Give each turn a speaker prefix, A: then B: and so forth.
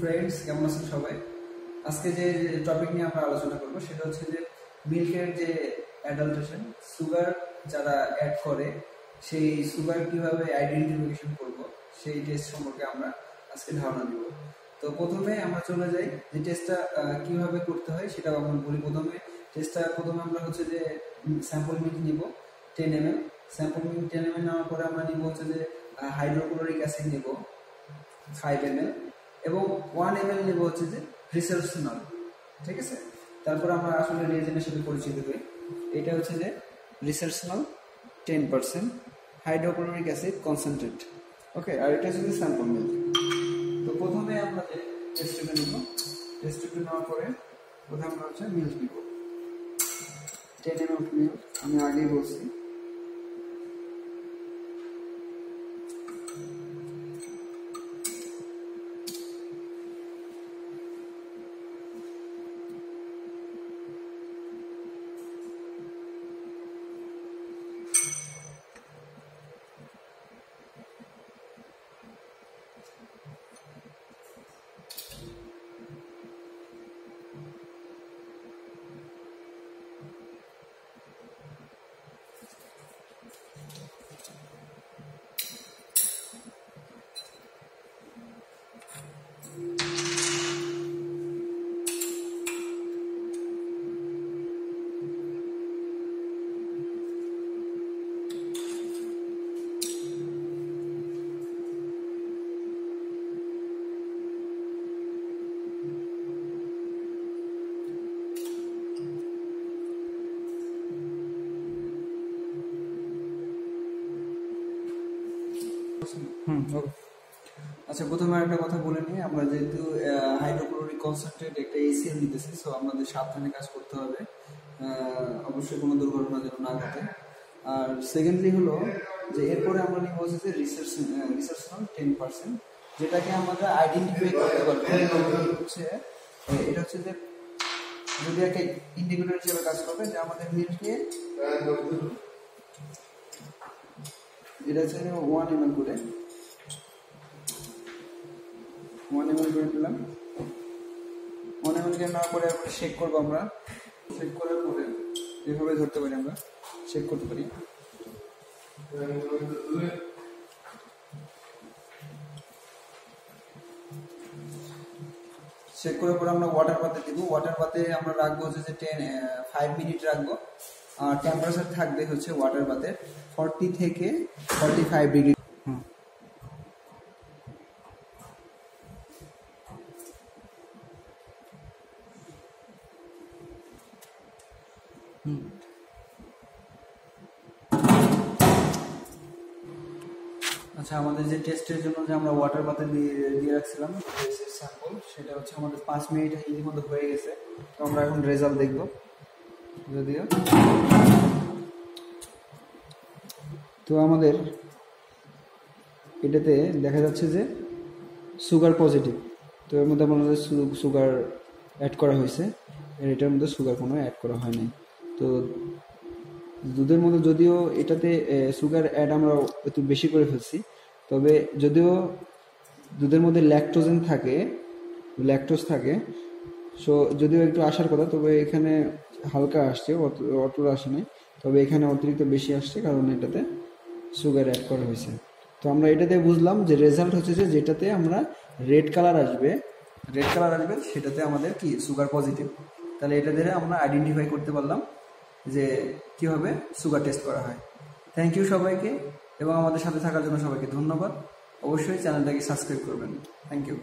A: Friends কেমন আছেন সবাই? আজকে যে টপিক নিয়ে আমরা আলোচনা করব সেটা হচ্ছে যে মিল্কের যে অ্যাডাল্টেশন সুগার যারা অ্যাড করে, সেই সুগার কীভাবে আইডেন্টিফিকেশন করব, সেই টেস্ট সম্পর্কে আমরা আজকে ধারণা দিব। তো প্রথমে আমরা চলে যাই যে টেস্টটা কীভাবে করতে হয় সেটা আমরা বলি। প্রথমে টেস্টটা প্রথমে আমরা হচ্ছে যে স্যাম্পল মিল্ক নিব ten M L sample milk ten M L নেওয়ার পরে আমরা নিব হচ্ছে যে হাইড্রোক্লোরিক অ্যাসিড নেব ফাইভ এম এল এবং ওয়ান এম এল নেব হচ্ছে যে রিসার্চনাল ঠিক আছে? তারপর আমরা আসলে রিয়েজেনের সাথে পরিচিত হই এটা হচ্ছে যে রিসার্চনাল ten percent hydrochloric acid concentrate okay আর এটা হচ্ছে স্যাম্পল মিল্ক তো প্রথমে আমরা যে টেস্ট টিউবে নিব টেস্ট টিউবে নেওয়ার পরে প্রথমে আমরা হচ্ছে মিল্ক নিব। টেন এম মিল্ক আমি আগেই বলছি। আচ্ছা প্রথমে একটা কথা বলে নিই। আমরা যেহেতু হাইড্রোক্লোরিক কনসেন্ট্রেট একটা এসিএল নিতেছি সো আমাদের সাবধানে কাজ করতে হবে। অবশ্যই কোনো দুর্ঘটনা যেন না ঘটে। আর সেকেন্ডলি হলো যে, এরপরে আমরা নিব হচ্ছে যে রিসার্চ রিসার্চনাল টেন পার্সেন্ট যেটাকে আমরা আইডেন্টিফাই করতে পারব। হচ্ছে, এটা হচ্ছে যে, যদি একটা ইন্ডিকেটর হিসেবে কাজ করবে, যে আমাদের মিল্ককে এটা হচ্ছে ওয়ান এম এল করে। ওয়ান এম করে নিলাম ওয়ান এম এল কে নেওয়ার পরে শেক করব আমরা। শেক করার পরে এভাবে ধরতে পারি আমরা। শেক করতে পারি। চেক করার পরে আমরা ওয়াটার বাতে দিব। ওয়াটার বাতে আমরা রাখব হচ্ছে যে টেন ফাইভ মিনিট রাখব। টেম্পারেচার থাকবে হচ্ছে ওয়াটার বাতে ফর্টি থেকে ফর্টি ফাইভ ডিগ্রি আচ্ছা আমাদের যে টেস্টের জন্য যে আমরা ওয়াটার বাতে দিয়ে দিয়ে রাখছিলাম সেটা হচ্ছে আমাদের পাঁচ মিনিট ইতিমধ্যে হয়ে গেছে। তো আমরা এখন রেজাল্ট দেখব। যদিও। তো আমাদের এটাতে দেখা যাচ্ছে যে সুগার পজিটিভ তো এর মধ্যে আমাদের সুগার অ্যাড করা হয়েছে। আর এটার মধ্যে সুগার কোনো অ্যাড করা হয়নি তো দুধের মধ্যে যদিও এটাতে সুগার অ্যাড আমরা একটু বেশি করে ফেলছি, তবে যদিও দুধের মধ্যে ল্যাকটোজেন থাকে ল্যাকটোজ থাকে সো যদিও একটু আসার কথা, তবে এখানে হালকা আসছে, অত আসে নাই। তবে এখানে অতিরিক্ত বেশি আসছে, কারণ এটাতে সুগার অ্যাড করা হয়েছে। তো আমরা এটাতে বুঝলাম যে রেজাল্ট হচ্ছে যে যেটাতে আমরা রেড কালার আসবে রেড কালার আসবে, সেটাতে আমাদের কি সুগার পজিটিভ তাহলে এটা দিয়ে আমরা আইডেন্টিফাই করতে পারলাম যে কীভাবে সুগার টেস্ট করা হয়। থ্যাংক ইউ সবাইকে, এবং আমাদের সাথে থাকার জন্য সবাইকে ধন্যবাদ। অবশ্যই চ্যানেলটাকে সাবস্ক্রাইব করবেন। Thank you